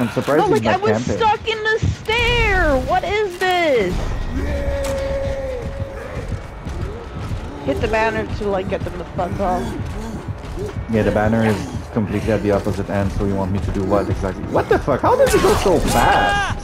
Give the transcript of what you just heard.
I'm surprised No, he's like I was stuck in the stair. What is this? Hit the banner to like get them the fuck off. Yeah, the banner is completely at the opposite end, so you want me to do what exactly? What the fuck? How does it go so fast?